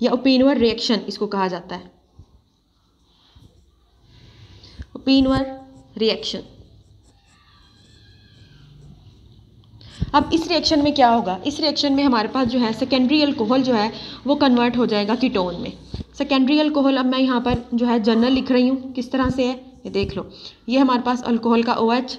या ओपिनवर रिएक्शन इसको कहा जाता है। ओपिनवर रिएक्शन अब इस रिएक्शन में क्या होगा? इस रिएक्शन में हमारे पास जो है सेकेंडरी अल्कोहल जो है वो कन्वर्ट हो जाएगा कीटोन में। सेकेंडरी अल्कोहल अब मैं यहाँ पर जो है जनरल लिख रही हूँ किस तरह से है ये देख लो। ये हमारे पास अल्कोहल का ओ OH,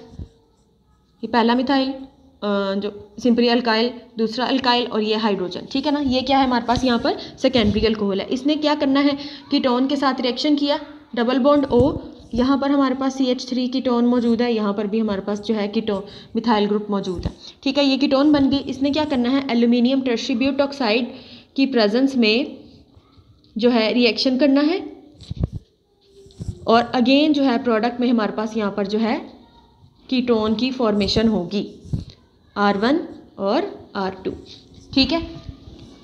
ये पहला मिथाइल जो सिंपली अल्काइल दूसरा अल्काइल और ये हाइड्रोजन ठीक है ना? ये क्या है हमारे पास यहाँ पर? सेकेंडरी अल्कोहल है। इसने क्या करना है? कीटोन के साथ रिएक्शन किया। डबल बॉन्ड ओ यहाँ पर हमारे पास सी एच थ्री कीटोन मौजूद है। यहाँ पर भी हमारे पास जो है कीटोन मिथाइल ग्रुप मौजूद है। ठीक है, ये कीटोन बन गई। इसने क्या करना है? एल्यूमिनियम टर्शिब्यूट ऑक्साइड की प्रेजेंस में जो है रिएक्शन करना है। और अगेन जो है प्रोडक्ट में हमारे पास यहाँ पर जो है कीटोन की फॉर्मेशन होगी। आर वन और आर टू। ठीक है?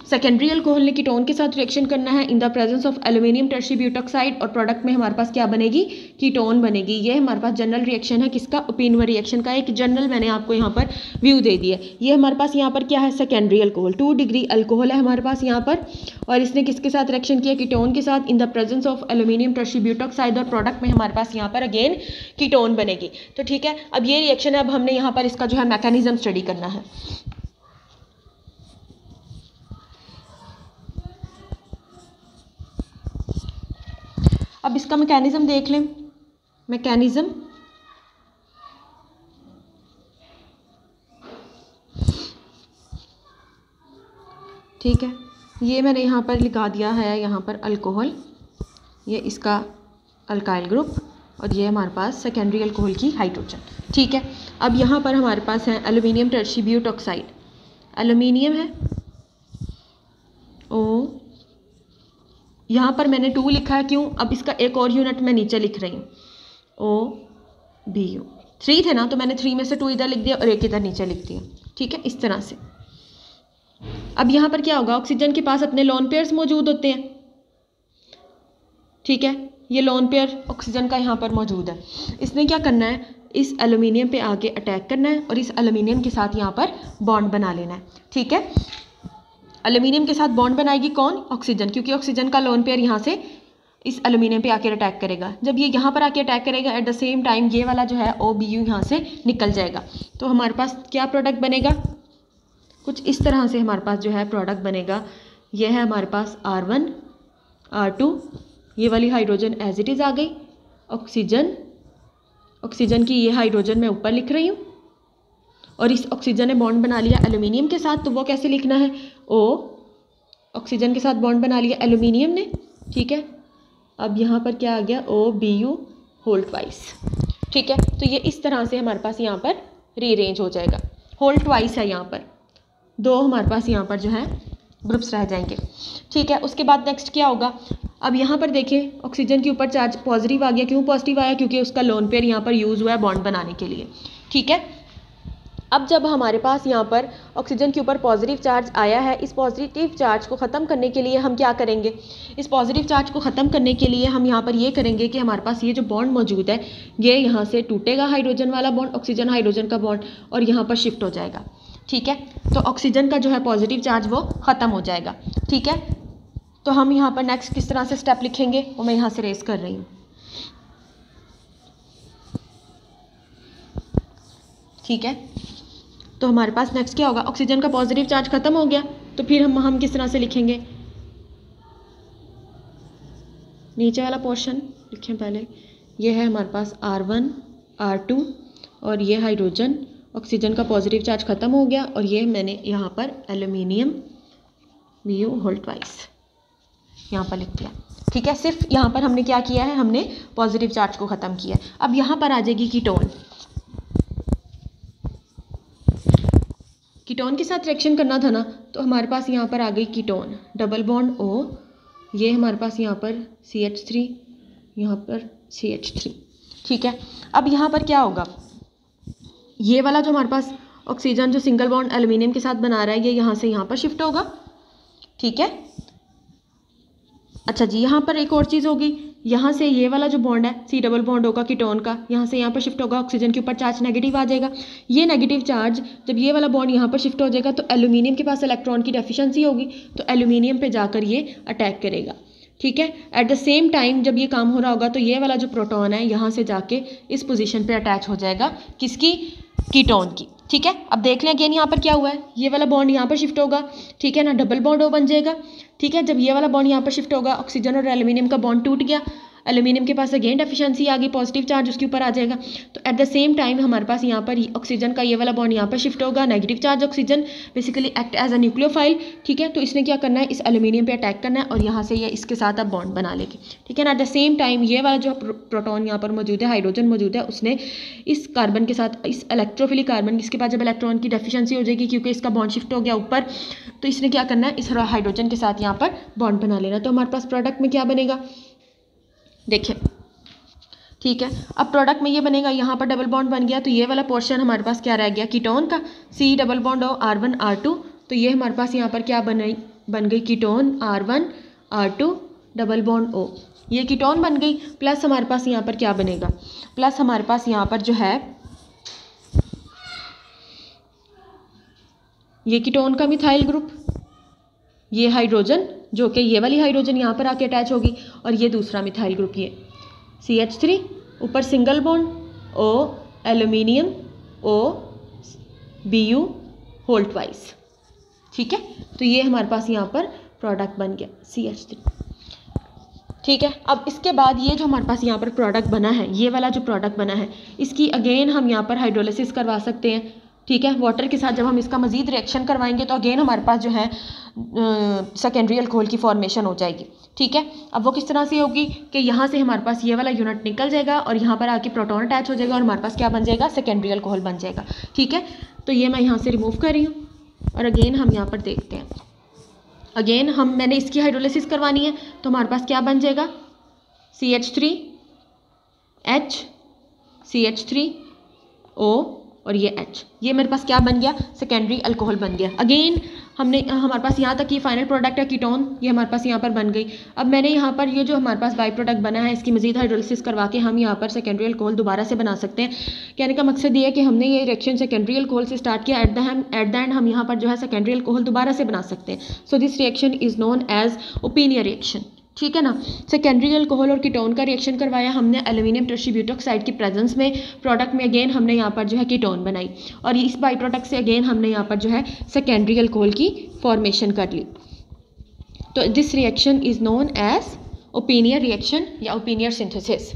सेकेंडरी अल्कोहल ने कीटोन के साथ रिएक्शन करना है। In the presence of aluminium tert butoxide और प्रोडक्ट में हमारे पास क्या बनेगी? कीटोन बनेगी। ये हमारे पास जनरल रिएक्शन है। किसका? ओपिनवर रिएक्शन का। एक जनरल मैंने आपको यहाँ पर व्यू दे दिया ये हमारे पास यहाँ पर क्या है? Secondary alcohol two degree alcohol है हमारे पास यहाँ पर। और इसने किसके साथ रिएक्शन किया? कीटोन के साथ। In the presence of aluminium tert butoxide और प्रोडक्ट में हमारे पास यहाँ पर अगेन कीटोन बनेगी। तो ठीक है, अब ये रिएक्शन है। अब हमने यहाँ पर इसका जो है मैकेनिज्म स्टडी करना है। अब इसका मैकेनिज़्म देख लें। मैकेनिज़्म ठीक है। ये मैंने यहाँ पर लिखा दिया है, यहाँ पर अल्कोहल ये इसका अल्काइल ग्रुप और ये हमारे पास सेकेंडरी अल्कोहल की हाइड्रोजन ठीक है। अब यहाँ पर हमारे पास है एल्यूमिनियम टर्शिब्यूट ऑक्साइड एलुमिनियम है ओ यहाँ पर मैंने टू लिखा है, क्यों? अब इसका एक और यूनिट मैं नीचे लिख रही हूँ। ओ, बी, यू। थ्री थे ना तो मैंने थ्री में से टू इधर लिख दिया और एक इधर नीचे लिख दिया। ठीक है? इस तरह से। अब यहाँ पर क्या होगा? ऑक्सीजन के पास अपने लॉन पेयर्स मौजूद होते हैं। ठीक है? ये लॉन पेयर ऑक्सीजन का यहाँ पर मौजूद है। इसने क्या करना है? इस एलुमिनियम पे आके अटैक करना है और इस एलुमिनियम के साथ यहाँ पर बॉन्ड बना लेना है। ठीक है? एल्यूमिनियम के साथ बॉन्ड बनाएगी कौन? ऑक्सीजन क्योंकि ऑक्सीजन का लोन पेयर यहाँ से इस एल्यूमिनियम पे आकर अटैक करेगा। जब ये यहाँ पर आके अटैक करेगा एट द सेम टाइम ये वाला जो है ओ बी यू यहाँ से निकल जाएगा। तो हमारे पास क्या प्रोडक्ट बनेगा? कुछ इस तरह से हमारे पास जो है प्रोडक्ट बनेगा। ये है हमारे पास आर वन आर टू ये वाली हाइड्रोजन एज इट इज़ आ गई। ऑक्सीजन ऑक्सीजन की ये हाइड्रोजन मैं ऊपर लिख रही हूँ। और इस ऑक्सीजन ने बॉन्ड बना लिया एल्यूमिनियम के साथ तो वो कैसे लिखना है? ओ ऑक्सीजन के साथ बॉन्ड बना लिया एल्यूमिनियम ने, ठीक है? अब यहाँ पर क्या आ गया? O B U whole twice ठीक है? तो ये इस तरह से हमारे पास यहाँ पर रीअरेंज हो जाएगा। होल्ट वाइस है यहाँ पर। दो हमारे पास यहाँ पर जो है ग्रुप्स रह जाएँगे, ठीक है? उसके बाद नेक्स्ट क्या होगा? अब यहाँ पर देखें ऑक्सीजन के ऊपर चार्ज पॉजिटिव आ गया। क्यों पॉजिटिव आया? क्योंकि उसका लोन पेयर यहाँ पर यूज़ हुआ है बॉन्ड बनाने के लिए, ठीक है? अब जब हमारे पास यहाँ पर ऑक्सीजन के ऊपर पॉजिटिव चार्ज आया है, इस पॉजिटिव चार्ज को ख़त्म करने के लिए हम क्या करेंगे? इस पॉजिटिव चार्ज को ख़त्म करने के लिए हम यहाँ पर ये करेंगे कि हमारे पास ये जो बॉन्ड मौजूद है, ये यहाँ से टूटेगा हाइड्रोजन वाला बॉन्ड ऑक्सीजन हाइड्रोजन का बॉन्ड और यहाँ पर शिफ्ट हो जाएगा। ठीक है? तो ऑक्सीजन का जो है पॉजिटिव चार्ज वो ख़त्म हो जाएगा। ठीक है? तो हम यहाँ पर नेक्स्ट किस तरह से स्टेप लिखेंगे? वो मैं यहाँ से रेस कर रही हूँ। ठीक है? तो हमारे पास नेक्स्ट क्या होगा? ऑक्सीजन का पॉजिटिव चार्ज खत्म हो गया। तो फिर हम हम किस तरह से लिखेंगे? नीचे वाला पोर्शन लिखें पहले। ये है हमारे पास आर वन आर टू और ये हाइड्रोजन ऑक्सीजन का पॉजिटिव चार्ज ख़त्म हो गया और ये मैंने यहाँ पर aluminium V U whole twice यहाँ पर लिख दिया। ठीक है? सिर्फ़ यहाँ पर हमने क्या किया है? हमने पॉजिटिव चार्ज को ख़त्म किया है। अब यहाँ पर आ जाएगी कीटोन कीटोन के साथ रिएक्शन करना था ना तो हमारे पास यहाँ पर आ गई कीटोन डबल बॉन्ड ओ ये हमारे पास यहाँ पर सी एच थ्री यहाँ पर सी एच थ्री ठीक है? अब यहाँ पर क्या होगा? ये वाला जो हमारे पास ऑक्सीजन जो सिंगल बॉन्ड एल्यूमिनियम के साथ बना रहा है, ये यहाँ से यहाँ पर शिफ्ट होगा, ठीक है? अच्छा जी, यहाँ पर एक और चीज़ होगी यहाँ से ये वाला जो बॉन्ड है सी डबल बॉन्ड होगा कीटोन का, यहाँ से यहाँ पर शिफ्ट होगा ऑक्सीजन के ऊपर चार्ज नेगेटिव आ जाएगा। ये नेगेटिव चार्ज जब ये वाला बॉन्ड यहाँ पर शिफ्ट हो जाएगा तो एल्यूमिनियम के पास इलेक्ट्रॉन की डेफिशिएंसी होगी तो एल्यूमिनियम पे जाकर ये अटैक करेगा। ठीक है? एट द सेम टाइम जब ये काम हो रहा होगा तो ये वाला जो प्रोटॉन है, यहाँ से जाके इस पोजीशन पे अटैच हो जाएगा, किसकी? कीटोन की। ठीक है? अब देख लें अगेन यहाँ पर क्या हुआ है। ये वाला बॉन्ड यहाँ पर शिफ्ट होगा। ठीक है ना? डबल बॉन्ड हो बन जाएगा। ठीक है? जब ये वाला बॉन्ड यहाँ पर शिफ्ट होगा ऑक्सीजन और एल्यूमिनियम का बॉन्ड टूट गया। एल्यूमिनियम के पास अगेन डेफिशिएंसी आ गई पॉजिटिव चार्ज उसके ऊपर आ जाएगा। तो एट द सेम टाइम हमारे पास यहाँ पर ऑक्सीजन का ये वाला बॉन्ड यहाँ पर शिफ्ट होगा negative charge oxygen basically act as a nucleophile ठीक है? तो इसने क्या करना है? इस एल्यूमिनियम पे अटैक करना है और यहाँ से ये इसके साथ अब बॉन्ड बना लेगी, ठीक है ना? एट द सेम टाइम ये वाला जो प्रोटोन यहाँ पर मौजूद है हाइड्रोजन मौजूद है, उसने इस कार्बन के साथ, इस इलेक्ट्रोफिलिक कार्बन इसके पास जब इलेक्ट्रॉन की डेफिशिएंसी हो जाएगी क्योंकि इसका बॉन्ड शिफ्ट हो गया ऊपर तो इसने क्या करना है? इस हाइड्रोजन के साथ यहाँ पर बॉन्ड बना लेना तो हमारे पास प्रोडक्ट में क्या बनेगा? देखिए, ठीक है। अब प्रोडक्ट में ये बनेगा, यहाँ पर डबल बॉन्ड बन गया तो ये वाला पोर्शन हमारे पास क्या रह गया? कीटोन का। सी डबल बॉन्ड हो आर वन आर टू तो ये हमारे पास यहाँ पर क्या बन बन गई ketone R one R two double bond O ये कीटोन बन गई प्लस हमारे पास यहाँ पर क्या बनेगा? प्लस हमारे पास यहाँ पर जो है, ये कीटोन का मिथाइल ग्रुप ये हाइड्रोजन जो कि ये वाली हाइड्रोजन यहाँ पर आके अटैच होगी और ये दूसरा मिथाइल ग्रुप ये। सी एच थ्री ऊपर single bond O aluminium O B U whole twice ठीक है? तो ये हमारे पास यहाँ पर प्रोडक्ट बन गया सी एच थ्री ठीक है? अब इसके बाद ये जो हमारे पास यहाँ पर प्रोडक्ट बना है, ये वाला जो प्रोडक्ट बना है, इसकी अगेन हम यहाँ पर हाइड्रोलिसिस करवा सकते हैं। ठीक है? वाटर के साथ जब हम इसका मज़ीद रिएक्शन करवाएँगे तो अगेन हमारे पास जो है सेकेंडरी अल्कोहल की फॉर्मेशन हो जाएगी। ठीक है? अब वो किस तरह से होगी कि यहाँ से हमारे पास ये वाला यूनिट निकल जाएगा और यहाँ पर आके प्रोटोन अटैच हो जाएगा और हमारे पास क्या बन जाएगा? सेकेंडरी अल्कोहल बन जाएगा। ठीक है? तो ये मैं यहाँ से रिमूव कर रही हूँ और अगेन हम यहाँ पर देखते हैं। अगेन हम, मैंने इसकी हाइड्रोलिसिस करवानी है तो हमारे पास क्या बन जाएगा? C H three H C H three O और ये एच ये मेरे पास क्या बन गया? सेकेंडरी अल्कोहल बन गया. अगेन हमने हमारे पास यहाँ तक ये फाइनल प्रोडक्ट है कीटोन ये हमारे पास यहाँ पर बन गई. अब मैंने यहाँ पर ये जो हमारे पास बाई प्रोडक्ट बना है, इसकी मजीद हाइड्रोलिसिस करवा के हम यहाँ पर सेकेंडरी अल्कोहल दोबारा से बना सकते हैं. कहने का मकसद ये है कि हमने ये रिएक्शन सेकेंडरी अल्कोहल से स्टार्ट किया. At the at the end हम यहाँ पर जो है सेकेंडरी अल्कोहल दोबारा से बना सकते हैं. So this reaction is known as Oppenauer reaction ठीक है ना? सेकेंडरी अल्कोहल और कीटोन का रिएक्शन करवाया हमने एल्यूमिनियम ट्रशीब्यूटोक्साइड की प्रेजेंस में प्रोडक्ट में अगेन हमने यहाँ पर जो है कीटोन बनाई और इस बाई प्रोडक्ट से अगेन हमने यहाँ पर जो है सेकेंडरी अल्कोहल की फॉर्मेशन कर ली। तो this reaction is known as Oppenauer reaction या ओपिनियर सिंथेसिस